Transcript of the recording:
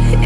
good